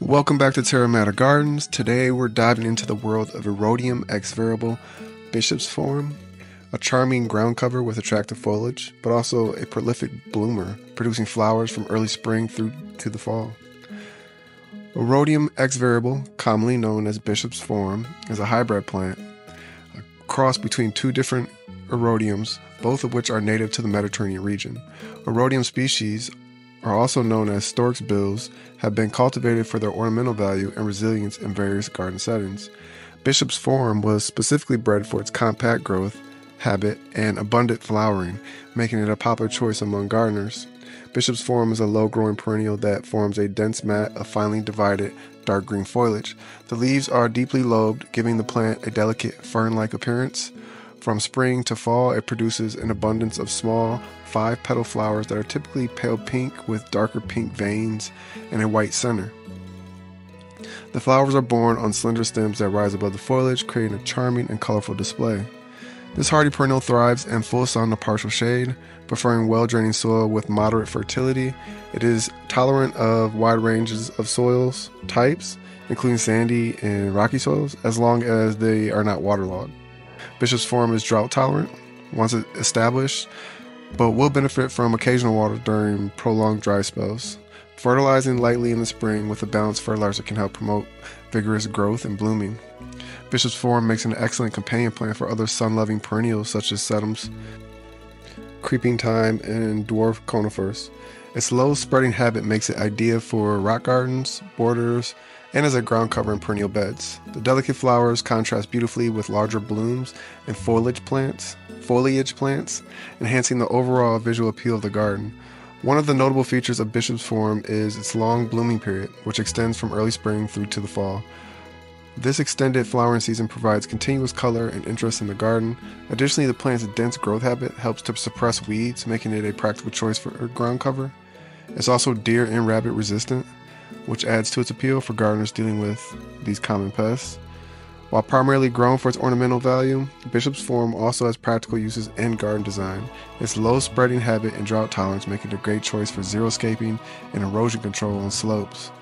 Welcome back to Terra Mater Gardens. Today we're diving into the world of Erodium ex variabile Bishop's Form, a charming ground cover with attractive foliage, but also a prolific bloomer, producing flowers from early spring through to the fall. Erodium ex variabile, commonly known as Bishop's Form, is a hybrid plant, a cross between two different erodiums, both of which are native to the Mediterranean region. Erodium species are also known as stork's bills, have been cultivated for their ornamental value and resilience in various garden settings. Bishop's Form was specifically bred for its compact growth, habit, and abundant flowering, making it a popular choice among gardeners. Bishop's Form is a low growing perennial that forms a dense mat of finely divided dark green foliage. The leaves are deeply lobed, giving the plant a delicate fern like appearance. From spring to fall, it produces an abundance of small, five petal flowers that are typically pale pink with darker pink veins and a white center. The flowers are borne on slender stems that rise above the foliage, creating a charming and colorful display. This hardy perennial thrives in full sun or partial shade, preferring well draining soil with moderate fertility. It is tolerant of wide ranges of soils types, including sandy and rocky soils, as long as they are not waterlogged. Bishop's Form is drought tolerant once established, but will benefit from occasional water during prolonged dry spells. Fertilizing lightly in the spring with a balanced fertilizer can help promote vigorous growth and blooming. Bishop's Form makes an excellent companion plant for other sun loving perennials such as sedums, creeping thyme, and dwarf conifers. Its low spreading habit makes it ideal for rock gardens, borders, and as a ground cover in perennial beds. The delicate flowers contrast beautifully with larger blooms and foliage plants, foliage plants, enhancing the overall visual appeal of the garden. One of the notable features of Bishop's Form is its long blooming period, which extends from early spring through to the fall. This extended flowering season provides continuous color and interest in the garden. Additionally, the plant's dense growth habit helps to suppress weeds, making it a practical choice for ground cover. It's also deer and rabbit resistant, which adds to its appeal for gardeners dealing with these common pests. While primarily grown for its ornamental value, Bishop's form also has practical uses in garden design. Its low spreading habit and drought tolerance make it a great choice for xeriscaping and erosion control on slopes.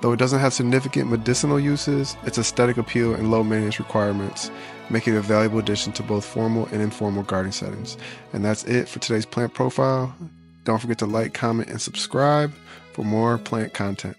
Though it doesn't have significant medicinal uses, its aesthetic appeal and low maintenance requirements make it a valuable addition to both formal and informal garden settings. And that's it for today's plant profile. Don't forget to like, comment, and subscribe for more plant content.